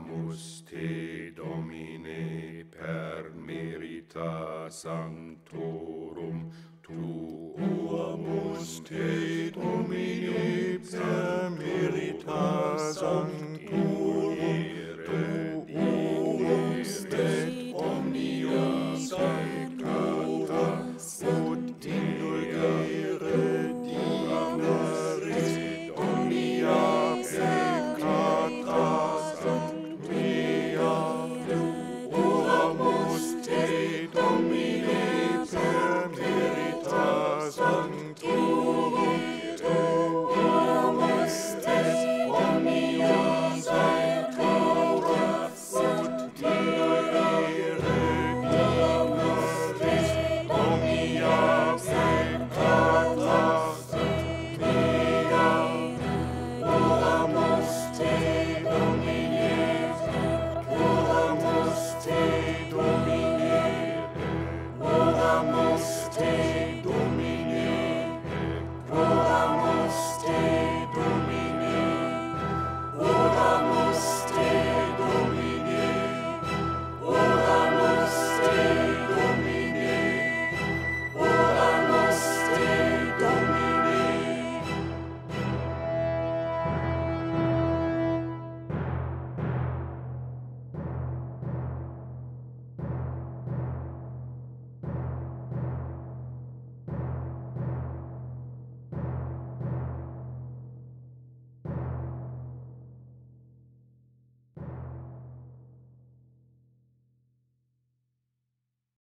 Amus te, Domine, per merita sanctorum tuum. Amus te, Domine, per merita sanctorum